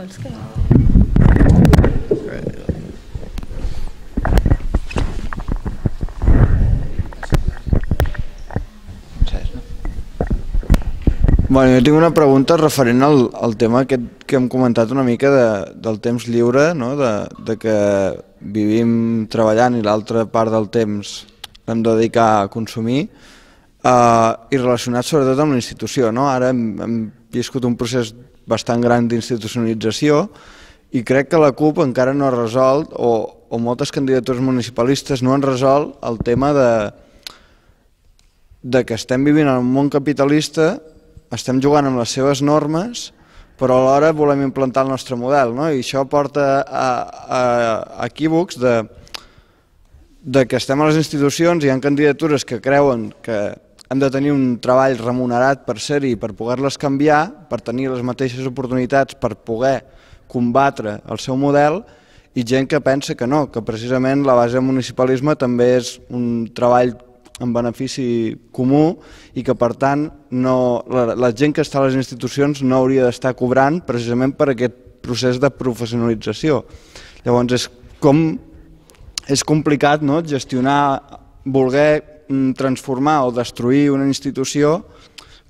Vols que... Bueno, jo tinc una pregunta referent al, al tema aquest que hem comentat una mica de, del temps lliure, no? de, de que vivim treballant i l'altra part del temps l'hem de dedicar a consumir, eh, i relacionat sobretot amb la institució. No? Ara hem, hem viscut un procés bastant gran d'institucionalització i crec que la CUP encara no ha resolt, o, o moltes candidatures municipalistes no han resolt el tema de, de que estem vivint en un món capitalista estem jugant amb les seves normes, però alhora volem implantar el nostre model, no? i això porta a, a, a equívocs de, de que estem a les institucions, hi ha candidatures que creuen que hem de tenir un treball remunerat per ser-hi, per poder-les canviar, per tenir les mateixes oportunitats, per poder combatre el seu model, i gent que pensa que no, que precisament la base del municipalisme també és un treball en benefici comú i que per tant no, la, la gent que està a les institucions no hauria d'estar cobrant precisament per aquest procés de professionalització. Llavors és com és complicat no? gestionar, voler transformar o destruir una institució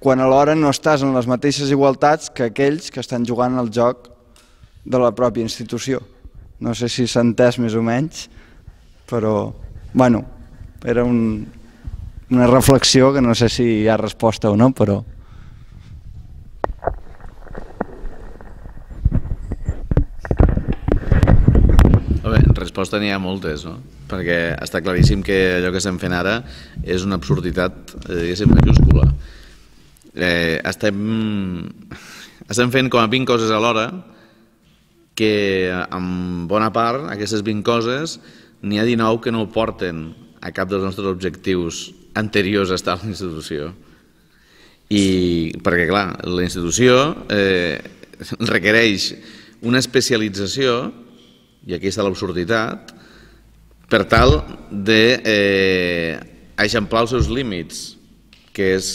quan alhora no estàs en les mateixes igualtats que aquells que estan jugant al joc de la pròpia institució. No sé si s'ha entès més o menys, però bueno, era un, una reflexió que no sé si hi ha resposta o no, però... Bé, resposta n'hi ha moltes, no? Perquè està claríssim que allò que estem fent ara és una absurditat, eh, diguéssim, majúscula. Eh, estem, estem fent com a 20 coses alhora que en bona part aquestes 20 coses n'hi ha 19 que no porten a cap dels nostres objectius anteriors a estar a la institució. I perquè, clar, la institució eh, requereix una especialització, i aquí està l'absurditat, per tal de eh, eixamplar els seus límits, que és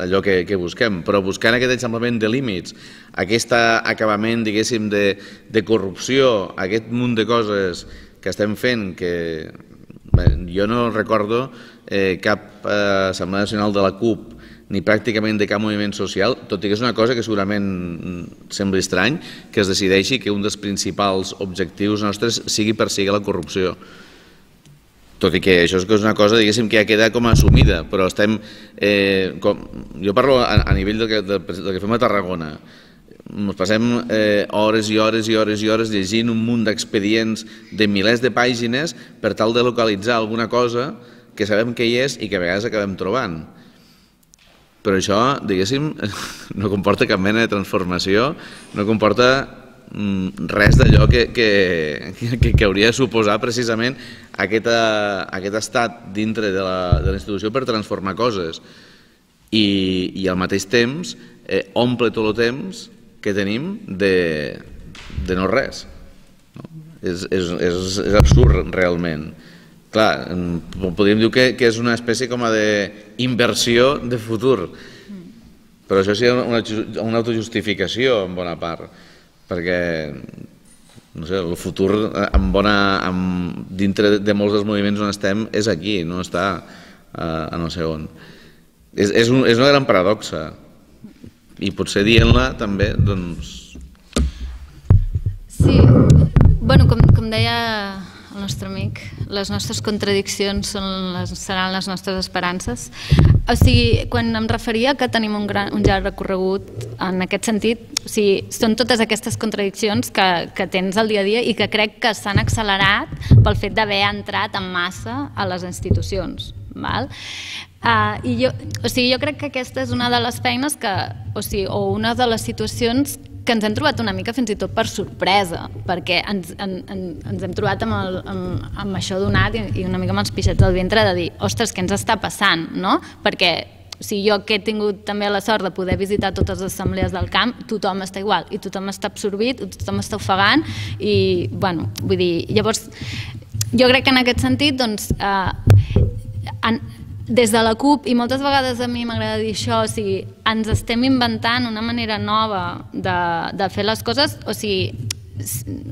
allò que, que busquem, però buscant aquest eixamplament de límits, aquest acabament, diguéssim, de, de corrupció, aquest munt de coses que estem fent, que bé, jo no recordo eh, cap eh, Assemblea Nacional de la CUP ni pràcticament de cap moviment social, tot i que és una cosa que segurament sembla estrany, que es decideixi que un dels principals objectius nostres sigui perseguir la corrupció. Tot i que això és una cosa, diguéssim, que ja queda com assumida, però estem... Eh, com, jo parlo a, a nivell del que, del, del que fem a Tarragona, ens passem eh, hores i hores i hores i hores llegint un munt d'expedients de milers de pàgines per tal de localitzar alguna cosa que sabem què hi és i que a vegades acabem trobant. Però això, diguéssim, no comporta cap mena de transformació, no comporta res d'allò que, que, que, que hauria de suposar precisament aquest, aquest estat dintre de la, de la institució per transformar coses i, i al mateix temps eh, omple tot el temps que tenim de, de no res. No? És, és, és, és absurd realment. Clar, podríem dir que, que és una espècie com a d'inversió de futur, però això sí una, una autojustificació en bona part, perquè no sé, el futur en bona, en, dintre de molts dels moviments on estem és aquí, no està uh, en el segon. És, és, un, és una gran paradoxa i potser dient-la també doncs... Sí, bueno, com, com deia el nostre amic, les nostres contradiccions són les, seran les nostres esperances. O sigui, quan em referia que tenim un, gran, un llarg recorregut en aquest sentit, o sigui, són totes aquestes contradiccions que, que tens al dia a dia i que crec que s'han accelerat pel fet d'haver entrat en massa a les institucions. Val? Uh, i jo, o sigui, jo crec que aquesta és una de les feines que, o, sigui, o una de les situacions que ens hem trobat una mica fins i tot per sorpresa, perquè ens, en, en, ens hem trobat amb, el, amb, amb això donat i, i una mica amb els pixets del ventre de dir, ostres, què ens està passant, no? Perquè o sigui, jo que he tingut també la sort de poder visitar totes les assemblees del camp, tothom està igual i tothom està absorbit, tothom està ofegant i, bueno, vull dir, llavors, jo crec que en aquest sentit, doncs, eh, en, des de la CUP, i moltes vegades a mi m'agrada dir això, o sigui, ens estem inventant una manera nova de, de fer les coses, o sigui,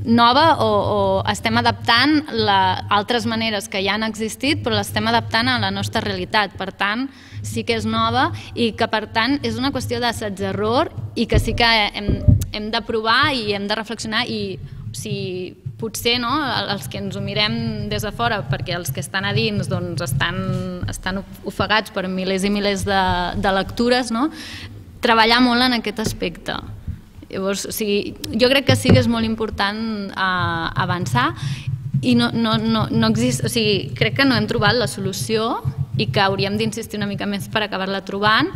nova o, o estem adaptant la, altres maneres que ja han existit però l'estem adaptant a la nostra realitat. Per tant sí que és nova i que per tant és una qüestió d'assaig-error i que sí que hem, hem de provar i hem de reflexionar i o sigui, potser no, els que ens ho mirem des de fora, perquè els que estan a dins doncs, estan, estan ofegats per milers i milers de, de lectures, no? treballar molt en aquest aspecte. Llavors, o sigui, jo crec que sí que és molt important uh, avançar i no, no, no, no exist, o sigui, crec que no hem trobat la solució i que hauríem d'insistir una mica més per acabar-la trobant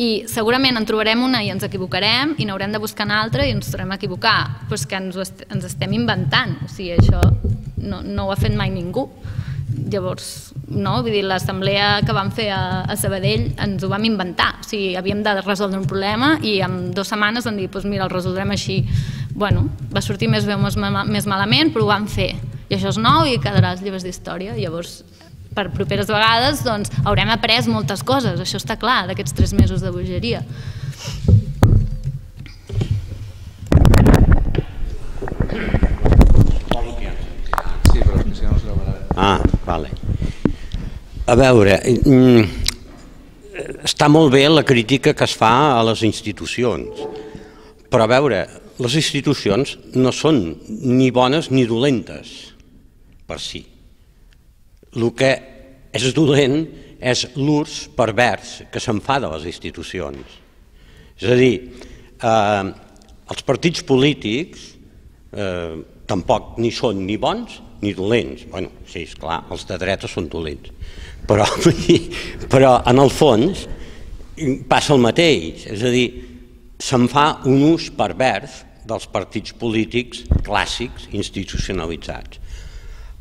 i segurament en trobarem una i ens equivocarem i n'haurem de buscar una altra i ens tornem a equivocar, però és que ens, est ens estem inventant, o sigui, això no, no ho ha fet mai ningú. Llavors, no? Vull dir, l'assemblea que vam fer a, a Sabadell ens ho vam inventar, o sigui, havíem de resoldre un problema i en dues setmanes vam dir, doncs mira, el resoldrem així. Bueno, va sortir més bé més, més malament, però ho vam fer. I això és nou i quedarà als llibres d'història. Llavors, per properes vegades doncs, haurem après moltes coses, això està clar, d'aquests tres mesos de bogeria. Sí, però Ah, vale. A veure, mm, està molt bé la crítica que es fa a les institucions, però a veure, les institucions no són ni bones ni dolentes per si. El que és dolent és l'ús pervers que se'n fa de les institucions. És a dir, eh, els partits polítics eh, tampoc ni són ni bons ni dolents. bueno, sí, és clar, els de dreta són dolents. Però, però en el fons passa el mateix, és a dir, se'n fa un ús pervers dels partits polítics clàssics institucionalitzats.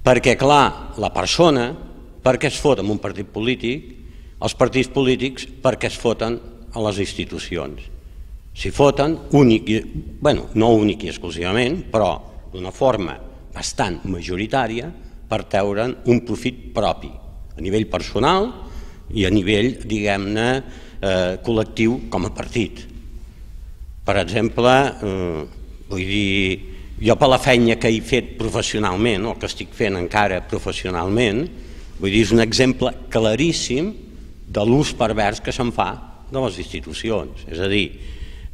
Perquè, clar, la persona, per què es fot en un partit polític? Els partits polítics, per què es foten a les institucions? S'hi foten, únic, bueno, no únic i exclusivament, però d'una forma bastant majoritària, per treure'n un profit propi, a nivell personal i a nivell, diguem-ne, eh, col·lectiu com a partit. Per exemple, eh, vull dir, jo per la feina que he fet professionalment, o que estic fent encara professionalment, vull dir, és un exemple claríssim de l'ús pervers que se'n fa de les institucions. És a dir,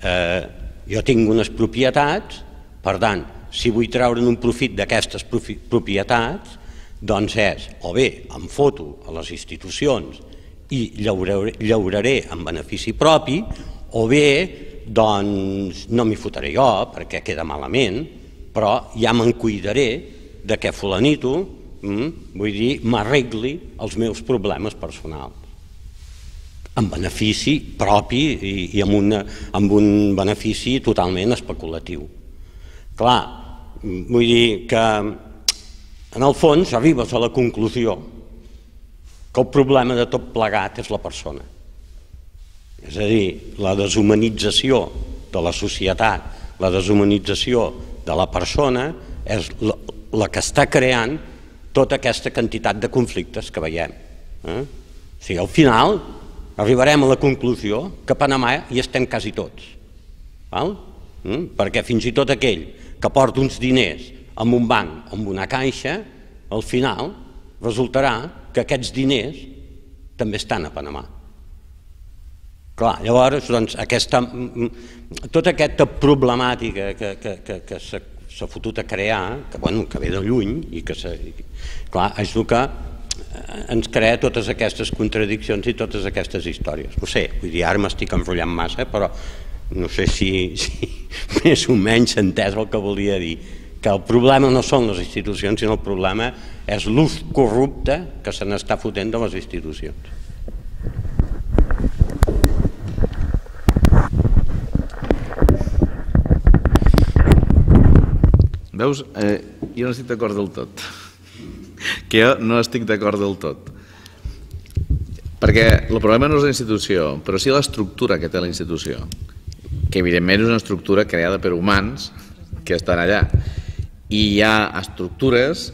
eh, jo tinc unes propietats, per tant, si vull treure'n un profit d'aquestes propietats, doncs és, o bé em foto a les institucions i llauraré, llauraré en benefici propi, o bé doncs no m'hi fotré jo perquè queda malament, però ja me'n cuidaré de que fulanito, mm, vull dir, m'arregli els meus problemes personals amb benefici propi i, i amb, una, amb un benefici totalment especulatiu. Clar, vull dir que en el fons arribes a la conclusió que el problema de tot plegat és la persona. És a dir, la deshumanització de la societat, la deshumanització de la persona és la, que està creant tota aquesta quantitat de conflictes que veiem. Eh? Al final arribarem a la conclusió que a Panamà hi estem quasi tots. Val? Mm? Perquè fins i tot aquell que porta uns diners en un banc o en una caixa, al final resultarà que aquests diners també estan a Panamà. Clar, llavors, doncs, aquesta, tota aquesta problemàtica que, que, que, que s'ha fotut a crear, que, bueno, que ve de lluny, i que clar, és el que eh, ens crea totes aquestes contradiccions i totes aquestes històries. No sé, vull dir, ara m'estic enrotllant massa, però no sé si, si més o menys entès el que volia dir, que el problema no són les institucions, sinó el problema és l'ús corrupte que se n'està fotent de les institucions. Veus, eh, jo no estic d'acord del tot. Que jo no estic d'acord del tot. Perquè el problema no és la institució, però sí l'estructura que té la institució, que evidentment és una estructura creada per humans que estan allà. I hi ha estructures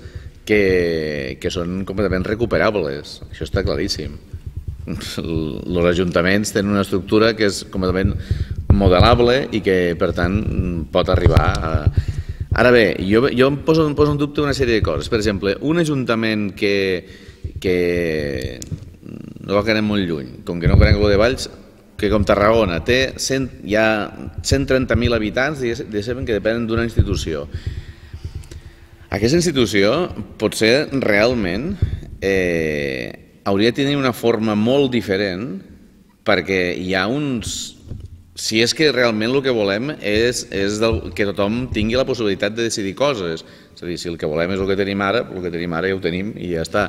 que, que són completament recuperables, això està claríssim. els ajuntaments tenen una estructura que és completament modelable i que, per tant, pot arribar a... Ara bé, jo, jo em, poso, em poso en dubte una sèrie de coses. Per exemple, un ajuntament que, que no va quedar molt lluny, com que no conec el de Valls, que com Tarragona té 100, hi ha 130.000 habitants diguéssim, que depenen d'una institució. Aquesta institució potser realment eh, hauria de tenir una forma molt diferent perquè hi ha uns si és que realment el que volem és, és del, que tothom tingui la possibilitat de decidir coses. És a dir, si el que volem és el que tenim ara, el que tenim ara ja ho tenim i ja està.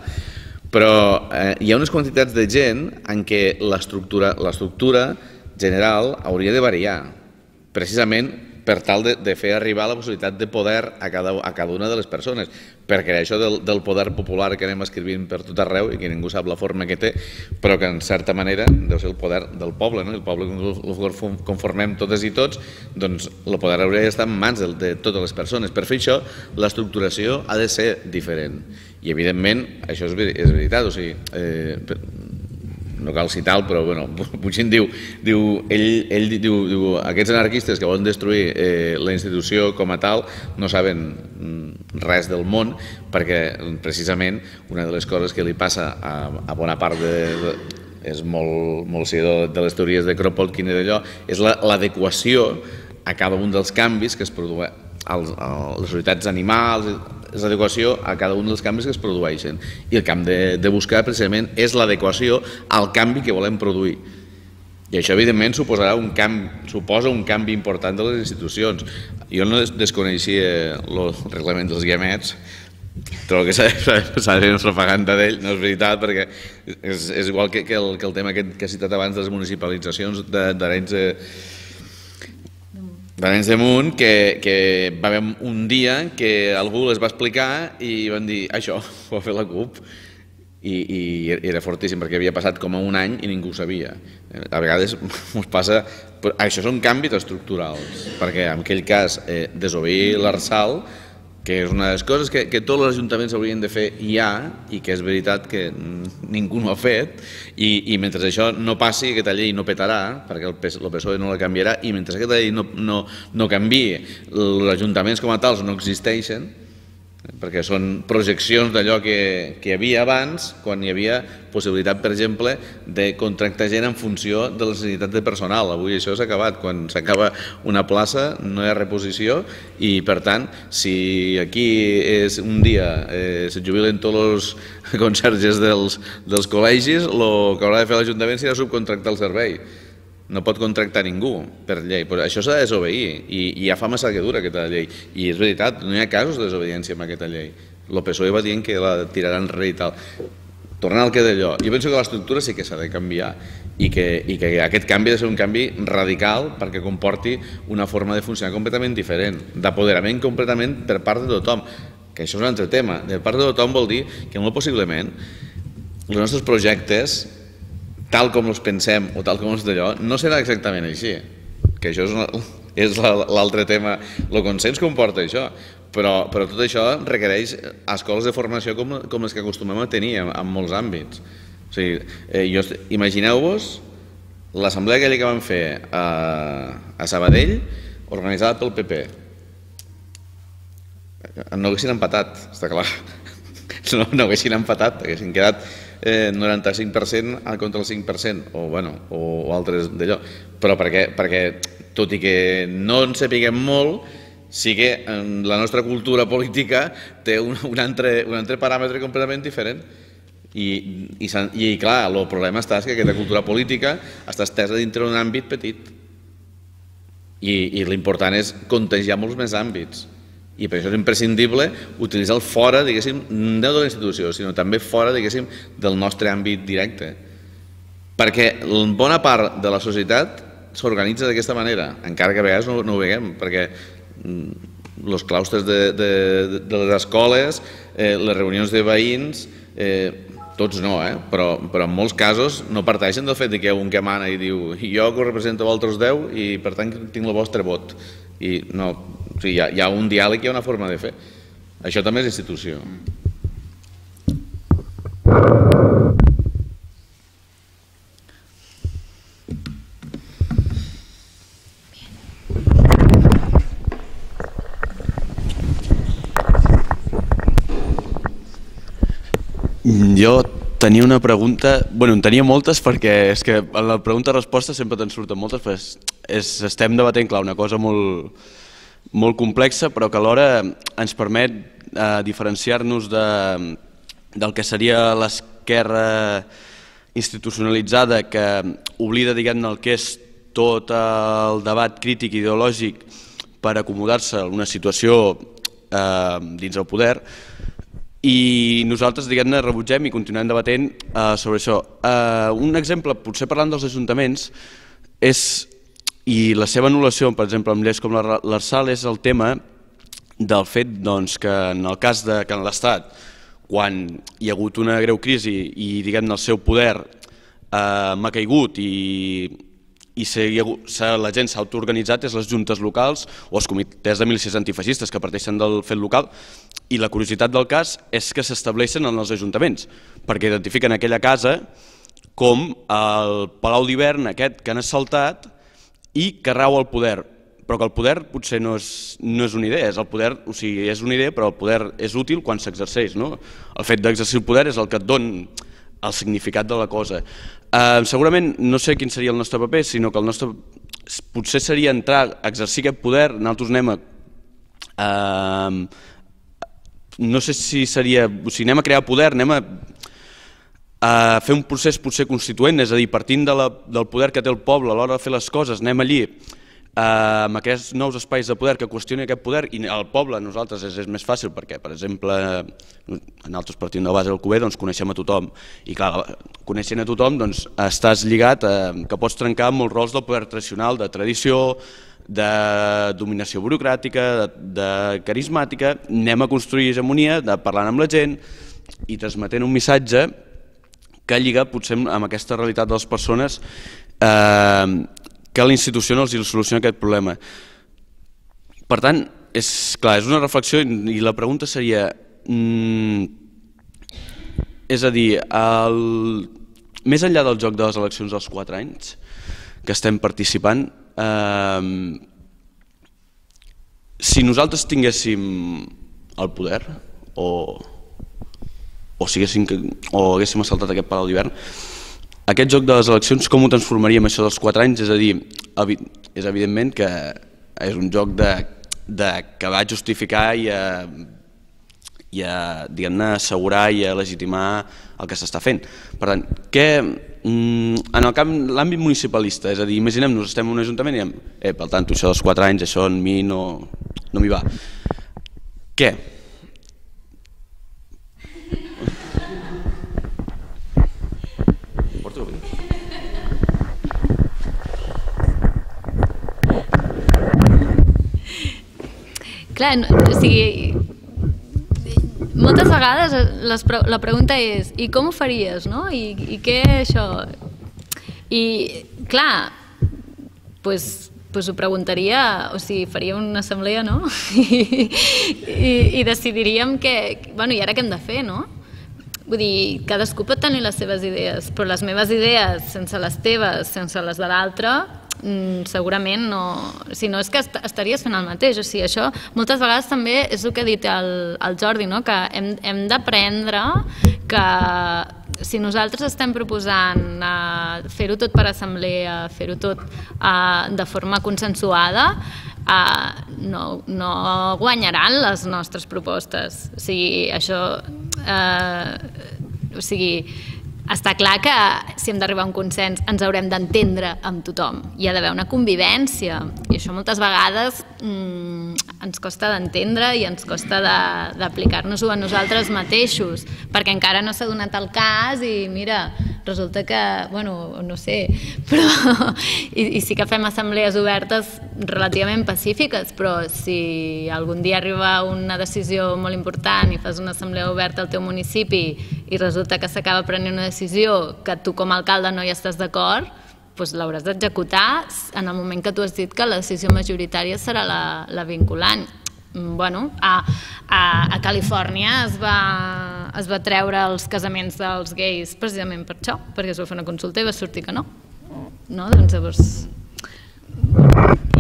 Però eh, hi ha unes quantitats de gent en què l'estructura general hauria de variar, precisament per tal de, de fer arribar la possibilitat de poder a cada, a cada una de les persones, perquè això del, del poder popular que anem escrivint per tot arreu i que ningú sap la forma que té, però que en certa manera deu ser el poder del poble, no? el poble que conformem totes i tots, doncs el poder hauria d'estar en mans de, de totes les persones. Per fer això, l'estructuració ha de ser diferent. I evidentment, això és, és veritat, o sigui, eh, no cal citar-lo, però bueno, Puigdemont diu, diu, ell, ell diu, diu, aquests anarquistes que volen destruir eh, la institució com a tal no saben mm, res del món perquè precisament una de les coses que li passa a, a bona part de, de és molt, molt seguidor de les teories de Kropotkin i d'allò, és l'adequació a cada un dels canvis que es produeix als, a les societats animals, és l'adequació a cada un dels canvis que es produeixen. I el que hem de, de buscar precisament és l'adequació al canvi que volem produir. I això, evidentment, suposarà un canvi, suposa un canvi important de les institucions. Jo no desconeixia el reglament dels guiamets, però que s'ha de fer propaganda d'ell, no és veritat, perquè és, és igual que, que, el, que el tema que, que he citat abans de les municipalitzacions d'Arenys de, d'Arenys de Munt, que, que va haver un dia que algú les va explicar i van dir, això ho va fer la CUP. I, i era fortíssim perquè havia passat com a un any i ningú ho sabia. A vegades ens passa... Això són canvis estructurals, perquè en aquell cas eh, desobeir l'Arsal que és una de les coses que, que tots els ajuntaments haurien de fer ja i que és veritat que ningú no ha fet i, i mentre això no passi aquesta llei no petarà perquè el, el PSOE no la canviarà i mentre aquesta llei no, no, no canvi els ajuntaments com a tals no existeixen perquè són projeccions d'allò que, que hi havia abans, quan hi havia possibilitat, per exemple, de contractar gent en funció de les necessitats de personal. Avui això s'ha acabat. Quan s'acaba una plaça no hi ha reposició i, per tant, si aquí és un dia eh, se jubilen tots els conserges dels, dels col·legis, el que haurà de fer l'Ajuntament serà subcontractar el servei no pot contractar ningú per llei, però això s'ha de desobeir. I, i ja fa massa que dura aquesta llei. I és veritat, no hi ha casos de desobediència amb aquesta llei. El PSOE va dient que la tiraran enrere i tal. Tornant al que d'allò, jo penso que l'estructura sí que s'ha de canviar i que, i que aquest canvi ha de ser un canvi radical perquè comporti una forma de funcionar completament diferent, d'apoderament completament per part de tothom, que això és un altre tema, de part de tothom vol dir que molt possiblement els nostres projectes tal com els pensem o tal com els d'allò, no serà exactament així. Que això és l'altre tema. El consens comporta això, però, però tot això requereix escoles de formació com, com les que acostumem a tenir en, en molts àmbits. O sigui, eh, Imagineu-vos l'assemblea aquella que van fer a, a Sabadell, organitzada pel PP. No haguessin empatat, està clar. No, no haguessin empatat, haguessin quedat eh, 95% contra el 5%, o, bueno, o, o altres d'allò. Però perquè, perquè, tot i que no en sapiguem molt, sí que la nostra cultura política té un, un, altre, un altre paràmetre completament diferent. I, i, i clar, el problema està és que aquesta cultura política està estesa dintre d'un àmbit petit i, i l'important és contagiar molts més àmbits i per això és imprescindible utilitzar el fora, diguéssim, no de la institució, sinó també fora, diguéssim, del nostre àmbit directe. Perquè bona part de la societat s'organitza d'aquesta manera, encara que a vegades no, no ho veiem, perquè els mm, claustres de, de, de les escoles, eh, les reunions de veïns, eh, tots no, eh? però, però en molts casos no parteixen del fet que hi ha un que mana i diu jo que represento vosaltres 10 i per tant tinc el vostre vot. I no, o sigui, hi ha, hi ha un diàleg i hi ha una forma de fer. Això també és institució. Jo tenia una pregunta, bueno, en tenia moltes perquè és que en la pregunta-resposta sempre te'n surten moltes, però és, és, estem debatent, clar, una cosa molt, molt complexa, però que alhora ens permet eh, diferenciar-nos de, del que seria l'esquerra institucionalitzada que oblida, diguem-ne, el que és tot el debat crític ideològic per acomodar-se a una situació eh, dins el poder i nosaltres, diguem-ne, rebutgem i continuem debatent eh, sobre això. Eh, un exemple, potser parlant dels ajuntaments, és, i la seva anul·lació, per exemple, amb lleis com l'Arsal, és el tema del fet doncs, que en el cas de que en l'Estat, quan hi ha hagut una greu crisi i diguem-ne el seu poder eh, m'ha caigut i i si la gent s'ha autoorganitzat és les juntes locals o els comitès de milícies antifeixistes que parteixen del fet local i la curiositat del cas és que s'estableixen en els ajuntaments perquè identifiquen aquella casa com el Palau d'hivern aquest que han assaltat i que rau el poder però que el poder potser no és, no és una idea, és el poder, o sigui, és una idea però el poder és útil quan s'exerceix, no? El fet d'exercir el poder és el que et don el significat de la cosa. Uh, segurament no sé quin seria el nostre paper, sinó que el nostre potser seria entrar exercir aquest poder, nosaltres anem a... Uh, no sé si seria... O sigui, anem a crear poder, anem a, a fer un procés potser constituent, és a dir, partint de la, del poder que té el poble a l'hora de fer les coses, anem allí eh, amb aquests nous espais de poder que qüestioni aquest poder i al poble a nosaltres és, és més fàcil perquè, per exemple, en altres partits de base del CUBE doncs, coneixem a tothom. I clar, coneixent a tothom doncs, estàs lligat a, que pots trencar molts rols del poder tradicional, de tradició, de dominació burocràtica, de, de carismàtica, anem a construir hegemonia, de parlar amb la gent i transmetent un missatge que lliga potser amb aquesta realitat de les persones eh, que la institució no els soluciona aquest problema. Per tant, és, clar, és una reflexió i la pregunta seria... Mm, és a dir, el, més enllà del joc de les eleccions dels 4 anys que estem participant, eh, si nosaltres tinguéssim el poder o, o, siguéssim, o haguéssim assaltat aquest palau d'hivern, aquest joc de les eleccions com ho transformaríem això dels 4 anys? És a dir, és evidentment que és un joc de, de, que va justificar i a, i a diguem-ne assegurar i a legitimar el que s'està fent. Per tant, què, mm, en el camp l'àmbit municipalista, és a dir, imaginem-nos, estem en un ajuntament i diem, eh, per tant, això dels 4 anys, això en mi no, no m'hi va. Què? Clar, no, o sigui, moltes vegades les, la pregunta és i com ho faries, no? I, i què això? I, clar, pues, pues ho preguntaria, o sigui, faria una assemblea, no? I, i, i decidiríem que, bueno, i ara què hem de fer, no? Vull dir, cadascú pot tenir les seves idees, però les meves idees, sense les teves, sense les de l'altre, mm, segurament no... Si no, és que est estaries fent el mateix. O sigui, això moltes vegades també és el que ha dit el, el Jordi, no? que hem, hem d'aprendre que si nosaltres estem proposant uh, fer-ho tot per assemblea, fer-ho tot uh, de forma consensuada, uh, no, no guanyaran les nostres propostes. O sigui, això... Uh, o sigui, està clar que si hem d'arribar a un consens ens haurem d'entendre amb tothom. Hi ha d'haver una convivència i això moltes vegades mmm, ens costa d'entendre i ens costa d'aplicar-nos-ho a nosaltres mateixos perquè encara no s'ha donat el cas i mira, resulta que, bueno, no sé, però i, i sí que fem assemblees obertes relativament pacífiques, però si algun dia arriba una decisió molt important i fas una assemblea oberta al teu municipi i resulta que s'acaba prenent una decisió que tu com a alcalde no hi estàs d'acord, doncs l'hauràs d'executar en el moment que tu has dit que la decisió majoritària serà la, la vinculant. Mm, bueno, a, a, a Califòrnia es va, es va treure els casaments dels gais precisament per això, perquè es va fer una consulta i va sortir que no. No? Doncs llavors...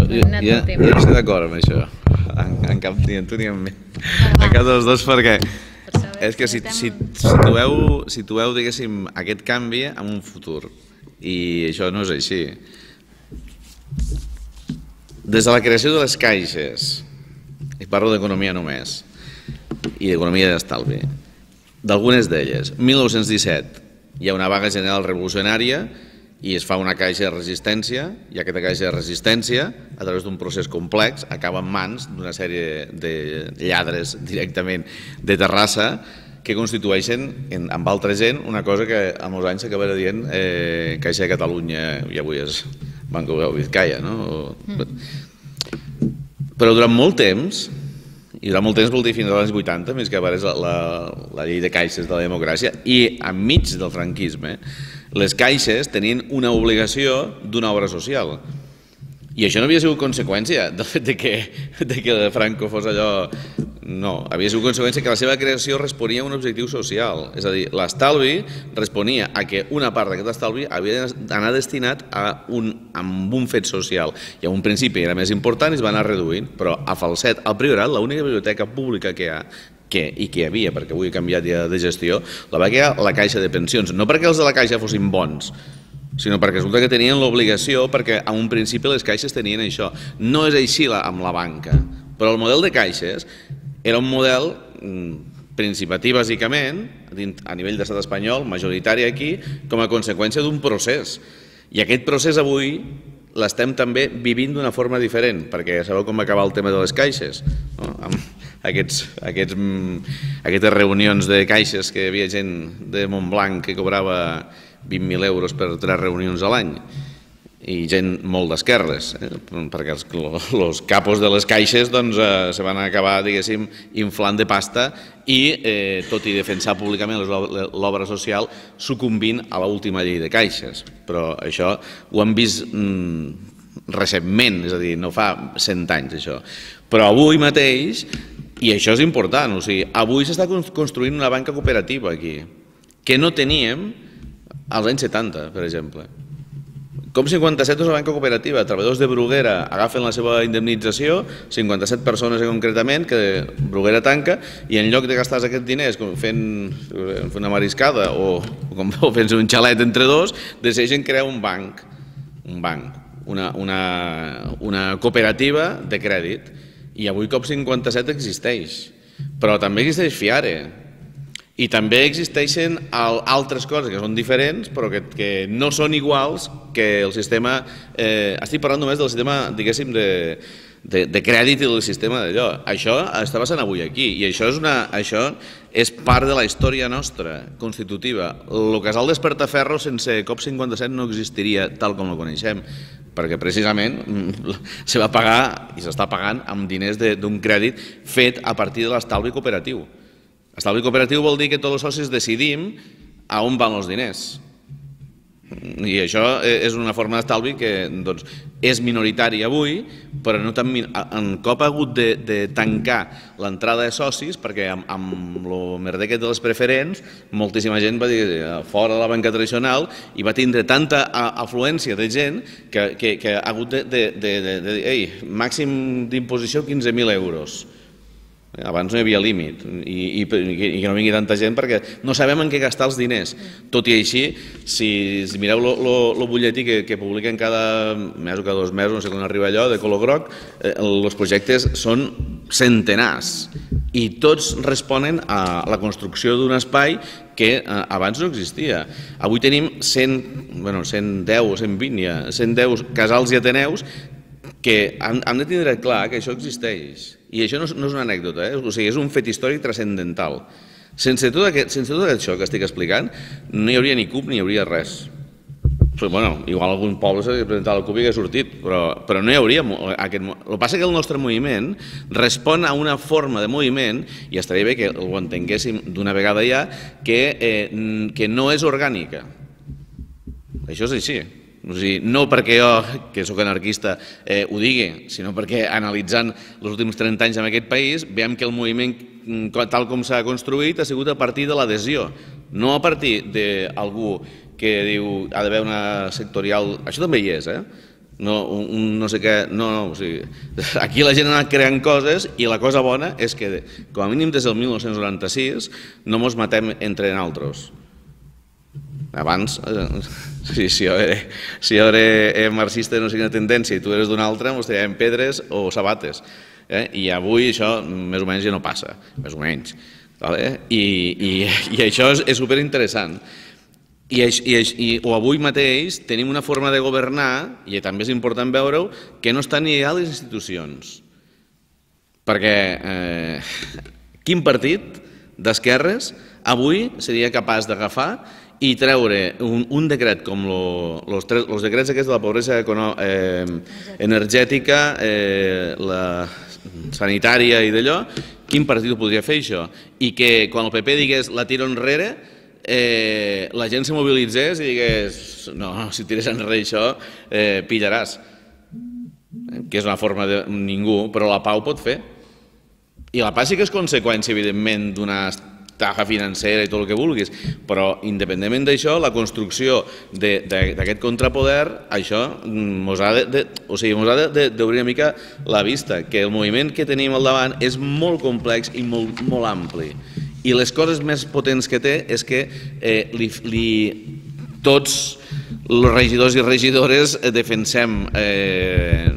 Jo, jo, jo estic d'acord amb això, en, en cap ni en tu ni en mi. En cap dels dos perquè és que si, si, situeu, situeu, diguéssim, aquest canvi en un futur. I això no és així. Des de la creació de les caixes, i parlo d'economia només, i d'economia d'estalvi, d'algunes d'elles, 1917, hi ha una vaga general revolucionària i es fa una caixa de resistència i aquesta caixa de resistència, a través d'un procés complex, acaba en mans d'una sèrie de lladres directament de Terrassa que constitueixen, en, amb altra gent, una cosa que amb els anys s'acabarà dient eh, Caixa de Catalunya i avui és Banco de Vizcaya. No? Mm. Però durant molt temps, i durant molt temps vol dir fins als anys 80, més que apareix la, la, la llei de caixes de la democràcia, i enmig del franquisme, les caixes tenien una obligació d'una obra social. I això no havia sigut conseqüència del fet de que, de que Franco fos allò... No, havia sigut conseqüència que la seva creació responia a un objectiu social. És a dir, l'estalvi responia a que una part d'aquest estalvi havia d'anar destinat a un, a un fet social. I a un principi era més important i es va anar reduint, però a Falset, al Priorat, l'única biblioteca pública que hi ha que, i que hi havia, perquè avui he canviat ja de gestió, la va quedar la caixa de pensions. No perquè els de la caixa fossin bons, sinó perquè resulta que tenien l'obligació, perquè a un principi les caixes tenien això. No és així la, amb la banca, però el model de caixes era un model mm, principatí bàsicament, a nivell d'estat espanyol, majoritari aquí, com a conseqüència d'un procés. I aquest procés avui l'estem també vivint d'una forma diferent, perquè ja sabeu com va acabar el tema de les caixes, no? amb aquests, aquests, mm, aquestes reunions de caixes que hi havia gent de Montblanc que cobrava 20.000 euros per tres reunions a l'any i gent molt d'esquerres, eh? perquè els, els capos de les caixes doncs, eh, se van acabar, diguéssim, inflant de pasta i, eh, tot i defensar públicament l'obra social, sucumbint a l'última llei de caixes. Però això ho hem vist mm, recentment, és a dir, no fa 100 anys això. Però avui mateix, i això és important, o sigui, avui s'està construint una banca cooperativa aquí, que no teníem als anys 70, per exemple. Com 57 és una banca cooperativa, treballadors de Bruguera agafen la seva indemnització, 57 persones concretament, que Bruguera tanca, i en lloc de gastar aquests diners fent, fent una mariscada o, o fent un xalet entre dos, decideixen crear un banc, un banc, una, una, una cooperativa de crèdit, i avui COP57 existeix, però també existeix FIARE, i també existeixen altres coses que són diferents però que, que no són iguals que el sistema, eh, estic parlant només del sistema, diguéssim, de, de, de crèdit i del sistema d'allò. Això està passant avui aquí i això és, una, això és part de la història nostra, constitutiva. El casal d'Espertaferro sense COP57 no existiria tal com el coneixem perquè precisament mm, se va pagar i s'està pagant amb diners d'un crèdit fet a partir de l'estalvi cooperatiu. Estalvi cooperatiu vol dir que tots els socis decidim a on van els diners. I això és una forma d'estalvi que doncs, és minoritari avui, però no tan, en cop ha hagut de, de tancar l'entrada de socis, perquè amb, amb el merder de les preferents, moltíssima gent va dir fora de la banca tradicional i va tindre tanta afluència de gent que, que, que ha hagut de, de, de, de, de ei, màxim d'imposició 15.000 euros abans no hi havia límit i, i, i que no vingui tanta gent perquè no sabem en què gastar els diners. Tot i així, si, mireu el butlletí que, que publiquen cada mes o cada dos mesos, no sé quan arriba allò, de color groc, eh, els projectes són centenars i tots responen a la construcció d'un espai que eh, abans no existia. Avui tenim 100, bueno, 110 o 120 ja, 110 casals i ateneus que han, han de tindre clar que això existeix i això no és, no és una anècdota, eh? o sigui, és un fet històric transcendental. Sense tot, aquest, sense tot això que estic explicant, no hi hauria ni CUP ni hi hauria res. Però, bueno, igual algun poble s'ha presentat al CUP i ha sortit, però, però no hi hauria aquest... El que passa que el nostre moviment respon a una forma de moviment, i estaria bé que ho entenguéssim d'una vegada ja, que, eh, que no és orgànica. Això és així. O sigui, no perquè jo, que sóc anarquista, eh, ho digui, sinó perquè analitzant els últims 30 anys en aquest país, veiem que el moviment mm, tal com s'ha construït ha sigut a partir de l'adhesió, no a partir d'algú que diu ha d'haver una sectorial... Això també hi és, eh? no, un, no sé què, no, no, o sigui, aquí la gent ha anat creant coses i la cosa bona és que, com a mínim des del 1996, no mos matem entre nosaltres. Abans, eh, si, si, jo era, si jo era marxista de no sé quina tendència i tu eres d'una altra, mos tiraven pedres o sabates. Eh? I avui això més o menys ja no passa, més o menys. Vale? I, i, I això és, és superinteressant. I, i, i, o avui mateix tenim una forma de governar, i també és important veure-ho, que no està ni a les institucions. Perquè eh, quin partit d'esquerres avui seria capaç d'agafar i treure un, un decret com els decrets aquests de la pobresa eh, energètica, eh, la sanitària i d'allò, quin partit ho podria fer això? I que quan el PP digués la tiro enrere, eh, la gent se mobilitzés i digués no, si tires enrere això, eh, pillaràs. Que és una forma de ningú, però la pau pot fer. I la pau sí que és conseqüència, evidentment, d'una taja financera i tot el que vulguis, però independentment d'això, la construcció d'aquest contrapoder, això mos ha de, de, o sigui, ha d'obrir una mica la vista, que el moviment que tenim al davant és molt complex i molt, molt ampli. I les coses més potents que té és que eh, li, li, tots els regidors i regidores defensem eh,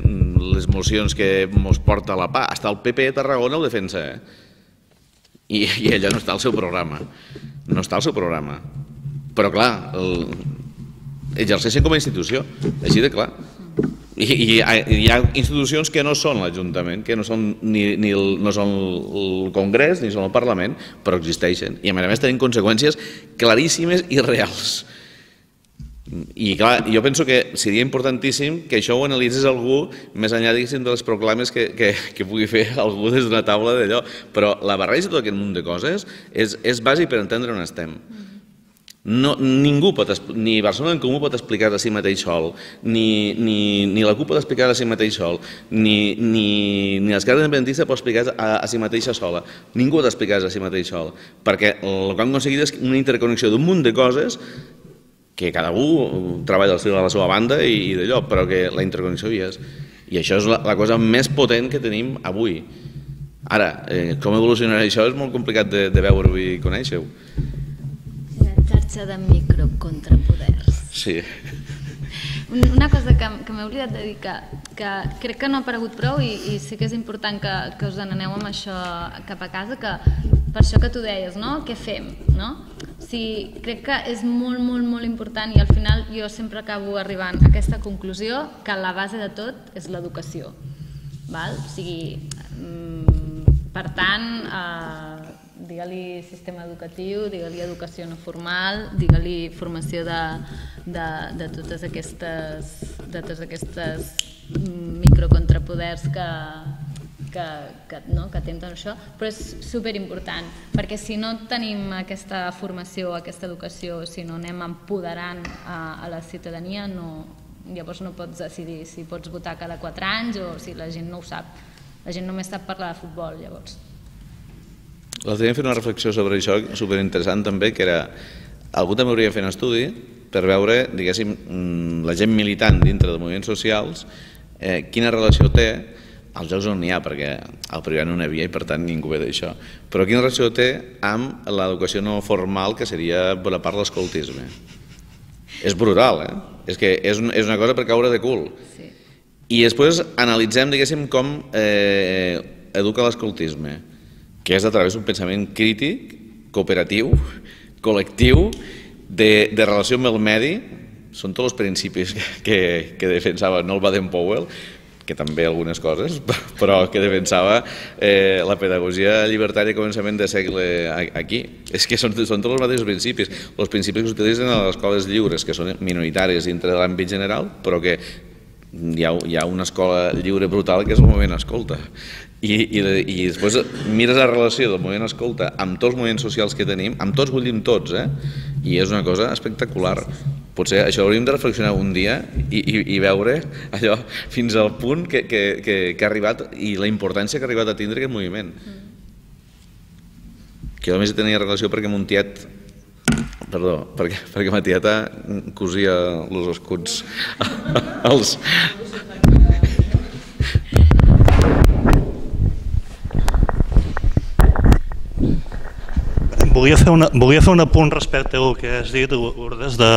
les mocions que ens porta la PA. Hasta el PP de Tarragona ho defensa, eh? I, i allò no està al seu programa. No està al seu programa. Però clar, el, exerceixen com a institució, així de clar. I, i hi ha institucions que no són l'Ajuntament, que no són, ni, ni el, no són el Congrés ni són el Parlament, però existeixen. I a més a més tenen conseqüències claríssimes i reals. I clar, jo penso que seria importantíssim que això ho analitzés algú més enllà de les proclames que, que, que pugui fer algú des d'una taula d'allò. Però la barreja de tot aquest munt de coses és, és bàsic per entendre on estem. No, ningú pot, ni Barcelona en Comú pot explicar a si mateix sol, ni, ni, ni la CUP pot explicar a si mateix sol, ni, ni, ni l'esquerra independentista pot explicar a, a si mateixa sola. Ningú pot explicar a si mateix sol, perquè el que han aconseguit és una interconnexió d'un munt de coses que cada un treballa a la seva banda i, i d'allò, però que la interconnexió hi és. I això és la, la cosa més potent que tenim avui. Ara, eh, com evolucionarà això és molt complicat de, de veure-ho i conèixer-ho. La xarxa de microcontrapoders. Sí. Una cosa que, que m'he oblidat de dir, que, que crec que no ha aparegut prou i, i sí que és important que, que us n'aneu amb això cap a casa, que per això que tu deies, no? Què fem, no? Sí, crec que és molt, molt, molt important i al final jo sempre acabo arribant a aquesta conclusió que la base de tot és l'educació. Val? O sigui, mm, per tant, eh, digue-li sistema educatiu, digue-li educació no formal, digue-li formació de, de, de totes aquestes, de totes aquestes microcontrapoders que, que, que, no, que atenten això, però és superimportant, perquè si no tenim aquesta formació, aquesta educació, si no anem empoderant a, a la ciutadania, no, llavors no pots decidir si pots votar cada 4 anys o si la gent no ho sap. La gent només sap parlar de futbol, llavors. L'altre dia fet una reflexió sobre això superinteressant també, que era algú també hauria de fer un estudi per veure, diguéssim, mm, la gent militant dintre de moviments socials, eh, quina relació té als jocs on n'hi ha, perquè al privat no n'hi havia i per tant ningú ve d'això. Però quina relació té amb l'educació no formal, que seria bona part l'escoltisme? És brutal, eh? És que és, un, és una cosa per caure de cul. Sí. I després analitzem, diguéssim, com eh, educa l'escoltisme, que és a través d'un pensament crític, cooperatiu, col·lectiu, de, de relació amb el medi, són tots els principis que, que, que defensava Noel Baden-Powell, que també algunes coses, però que defensava eh, la pedagogia llibertària a començament de segle aquí. És que són, són tots els mateixos principis. Els principis que s'utilitzen a les escoles lliures, que són minoritàries dintre de l'àmbit general, però que hi ha, hi ha una escola lliure brutal que és el moviment escolta. I, i, i després mires la relació del moviment escolta amb tots els moviments socials que tenim, amb tots vull dir amb tots, eh? i és una cosa espectacular. Potser això hauríem de reflexionar un dia i, i, i veure allò fins al punt que, que, que, que ha arribat i la importància que ha arribat a tindre aquest moviment. Mm. Que a més tenia relació perquè Montiet Perdó, perquè, perquè ma tieta cosia els escuts als, volia fer, una, volia fer un apunt respecte al que has dit, Lourdes, de,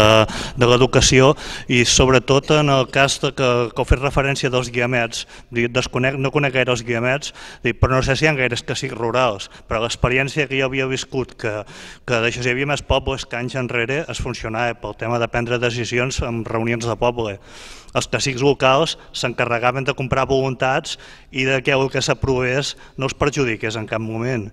de l'educació i sobretot en el cas de que, que heu fet referència dels guiamets. Desconec, no conec gaire els guiamets, però no sé si hi ha gaires casics rurals, però l'experiència que jo havia viscut, que, que d'això hi havia més pobles que anys enrere es funcionava pel tema de prendre decisions en reunions de poble. Els cacics locals s'encarregaven de comprar voluntats i de que el que s'aprovés no els perjudiqués en cap moment.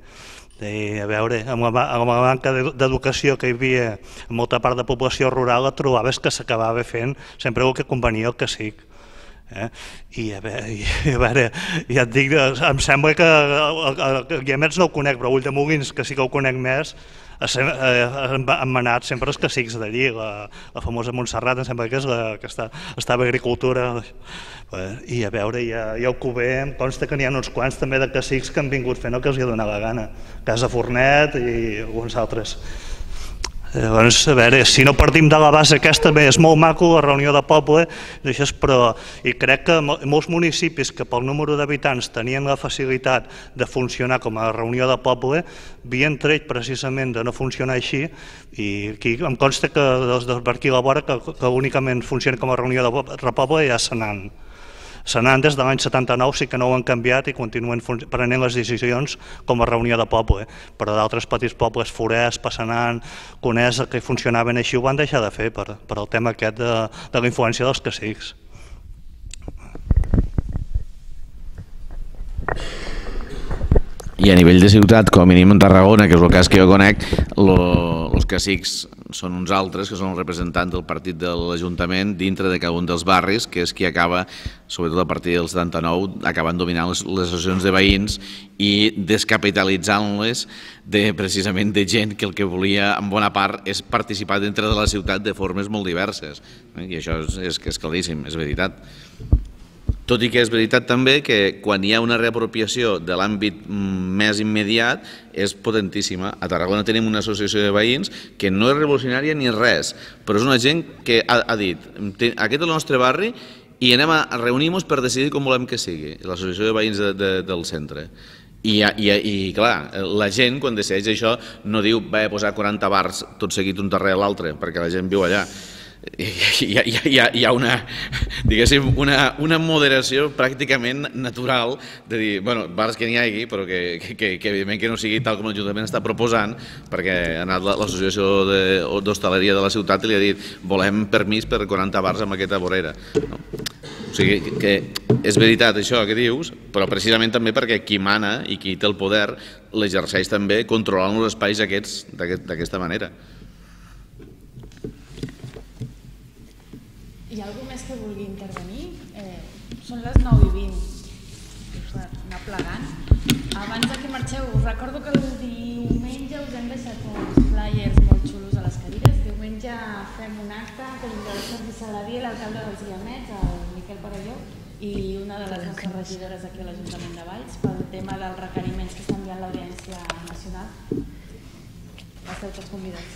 I, a veure, amb la, amb la manca d'educació que hi havia en molta part de població rural, et trobaves que s'acabava fent sempre el que convenia el cacic. Eh? I, a veure, i, a veure, ja et dic, em sembla que Guiamets no el conec, però Ull de Molins, que sí que el conec més, han manat sempre els cacics d'allí, la, la famosa Montserrat, em sembla que és la que està, estava agricultura, i a veure, i a, i a em consta que n'hi ha uns quants també de cacics que han vingut fent el que els hi donat la gana, Casa Fornet i alguns altres. Llavors, a veure, si no partim de la base aquesta, bé, és molt maco la reunió de poble, però i crec que molts municipis que pel número d'habitants tenien la facilitat de funcionar com a reunió de poble, havien tret precisament de no funcionar així, i aquí em consta que dels de per aquí la vora que, que únicament funciona com a reunió de poble ja se n'han. Senan des de l'any 79 sí que no ho han canviat i continuen prenent les decisions com a reunió de poble, però d'altres petits pobles, Forès, Passanant, Conesa, que funcionaven així, ho van deixar de fer per, per el tema aquest de, de la influència dels cacics. I a nivell de ciutat, com a mínim en Tarragona, que és el cas que jo conec, els cacics són uns altres, que són els representants del partit de l'Ajuntament dintre de cada un dels barris, que és qui acaba, sobretot a partir del 79, acaben dominant les, les associacions de veïns i descapitalitzant-les de, precisament de gent que el que volia, en bona part, és participar dintre de la ciutat de formes molt diverses. I això és, és, és claríssim, és veritat. Tot i que és veritat també que quan hi ha una reapropiació de l'àmbit mm, més immediat és potentíssima. A Tarragona tenim una associació de veïns que no és revolucionària ni res, però és una gent que ha, ha dit aquest és el nostre barri i anem a reunir-nos per decidir com volem que sigui, l'associació de veïns de, de, del centre. I, i, I, clar, la gent quan decideix això no diu va posar 40 bars tot seguit un darrere l'altre, perquè la gent viu allà hi ha, hi ha, hi ha una, diguéssim, una, una moderació pràcticament natural de dir, bueno, bars que n'hi hagi, però que, que, que, que evidentment que no sigui tal com l'Ajuntament està proposant, perquè ha anat l'associació d'hostaleria de, la ciutat i li ha dit volem permís per 40 bars amb aquesta vorera. No? O sigui, que és veritat això que dius, però precisament també perquè qui mana i qui té el poder l'exerceix també controlant els espais aquests d'aquesta aquest, manera. Hi ha algú més vulgui intervenir? Eh, són les 9 i 20. Per anar plegant. Abans que marxeu, us recordo que el diumenge us hem deixat uns flyers molt xulos a les cadires. Diumenge fem un acte vindrà el Sergi Saladí, l'alcalde dels Guiamets, el Miquel Parelló, i una de les nostres regidores aquí a l'Ajuntament de Valls pel tema dels requeriments que està enviant l'Audiència Nacional. Esteu tots convidats.